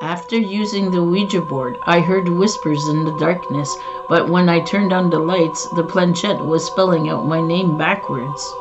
After using the Ouija board, I heard whispers in the darkness, but when I turned on the lights, the planchette was spelling out my name backwards.